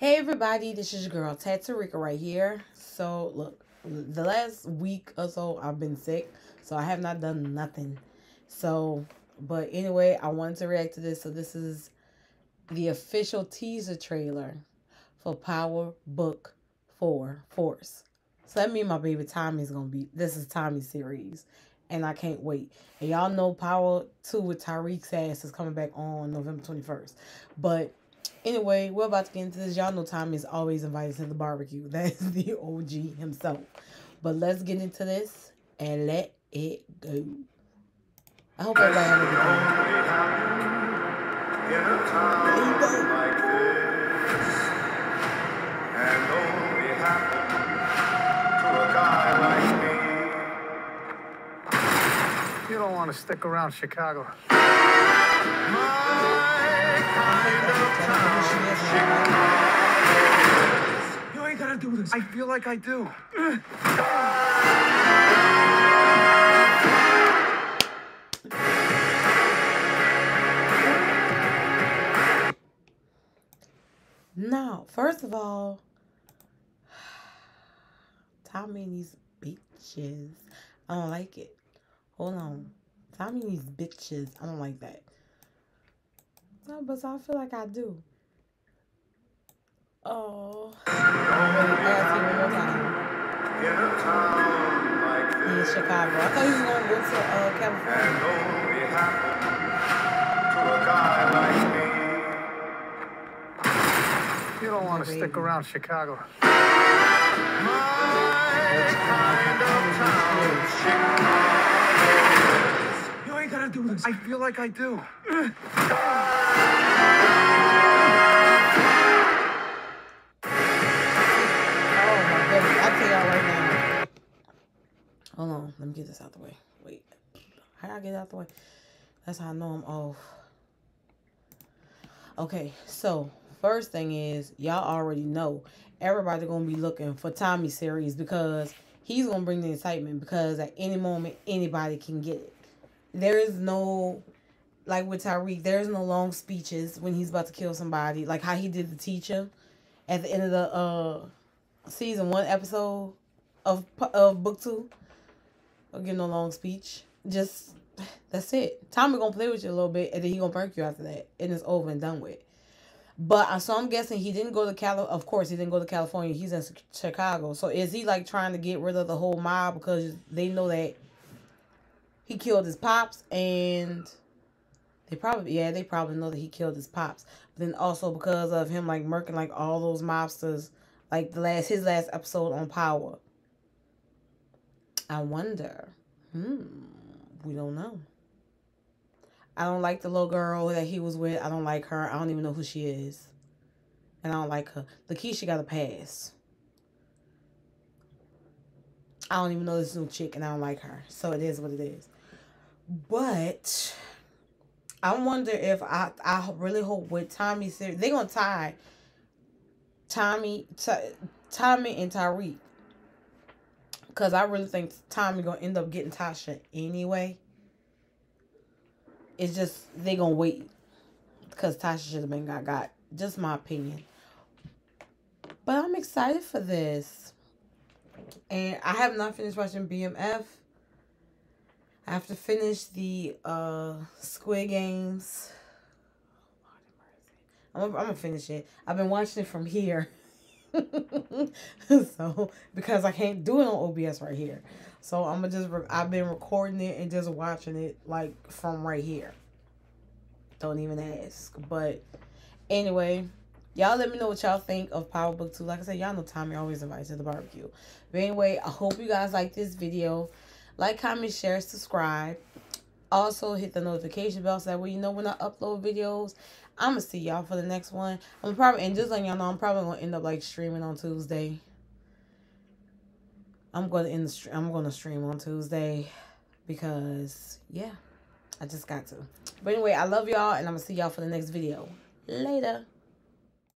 Hey everybody, this is your girl TattooRika right here. So look, the last week or so I've been sick, so I have not done nothing. So, but anyway, I wanted to react to this. So this is the official teaser trailer for Power Book 4 Force. So that means my baby Tommy's gonna be this is Tommy's series. And I can't wait. And y'all know Power 2 with Tariq's ass is coming back on November 21st. But Anyway, we're about to get into this. Y'all know Tommy is always invited to the barbecue. That is the OG himself. But let's get into this and let it go. I hope everybody had a good time. In a town like this, and only happen to a guy like me. You don't want to stick around Chicago. You this. I feel like I do. No, first of all, Tommy and these bitches. I don't like it. Hold on. Tommy and these bitches. I don't like that. No, but I feel like I do. Oh. I gotta see one more time. In a town like. In Chicago. I thought he was going to go to uh, California. And only to a guy like me. You don't want to stick around Chicago. My kind of town, Chicago. You ain't gotta do this. I feel like I do. Let me get this out the way. Wait. How do I get out the way? That's how I know I'm off. Okay, so first thing is y'all already know everybody gonna be looking for Tommy series because he's gonna bring the excitement because at any moment anybody can get it. There is no like with Tariq, there's no long speeches when he's about to kill somebody, like how he did the teacher at the end of the uh season one episode of of book two. I'll give no long speech. Just that's it. Tommy gonna play with you a little bit, and then he gonna break you after that, and it's over and done with. But uh, so I'm guessing he didn't go to Cali. Of course, he didn't go to California. He's in Chicago. So is he like trying to get rid of the whole mob because they know that he killed his pops, and they probably yeah they probably know that he killed his pops. But then also because of him like murking like all those mobsters, like the last his last episode on Power I wonder. Hmm. We don't know. I don't like the little girl that he was with. I don't like her. I don't even know who she is. And I don't like her. Lakeisha got a pass. I don't even know this new chick and I don't like her. So it is what it is. But I wonder if I I really hope with Tommy they're gonna tie Tommy Tommy and Tariq because I really think Tommy gonna end up getting Tasha anyway. It's just they gonna wait because Tasha should have been got got. Just my opinion. But I'm excited for this. And I have not finished watching BMF. I have to finish the uh, Squid Games. I'm, I'm gonna finish it. I've been watching it from here. so because I can't do it on OBS right here. So I'm gonna just I've been recording it and just watching it like from right here. Don't even ask. But anyway, y'all let me know what y'all think of Power Book 2. Like I said, y'all know Tommy always invites to the barbecue. But anyway, I hope you guys like this video. Like, comment, share, subscribe. Also, hit the notification bell so that way you know when I upload videos. I'm gonna see y'all for the next one. I'm probably and just letting y'all know I'm probably gonna end up like streaming on Tuesday. I'm gonna end the I'm gonna stream on Tuesday because yeah, I just got to. But anyway, I love y'all and I'm gonna see y'all for the next video. Later.